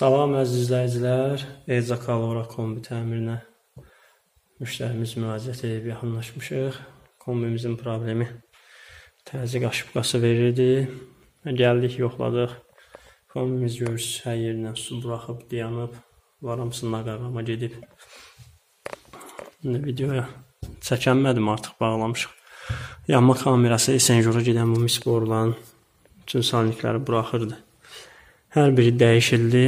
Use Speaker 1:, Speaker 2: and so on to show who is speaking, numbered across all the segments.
Speaker 1: Salam əziz izləyicilər. Eza Kalora kombi təmirinə müştərimiz müraciət edib yaxınlaşmışıq. Kombimizin problemi təzyiq aşıbqası verirdi. Gəldik, yoxladıq. Kombimiz görürsüz, hər yerindən su buraxıb, dayanıb. Var hamısı naqarama gedib. İndi videoya çəkənmədim, artıq bağlamışıq. Yanma kamerası Esenjora gedən bu mis boruların bütün salnikləri buraxırdı. Hər biri dəyişildi.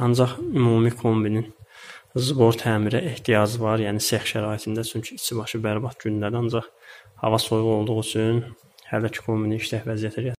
Speaker 1: Ancaq ümumi kombinin zbor təmirə ehtiyacı var, yəni sex şəraitində, çünki içi başı bərbad gündədir, ancaq hava soyuq olduğu üçün hələ ki kombini işlək vəziyyətə gətirib.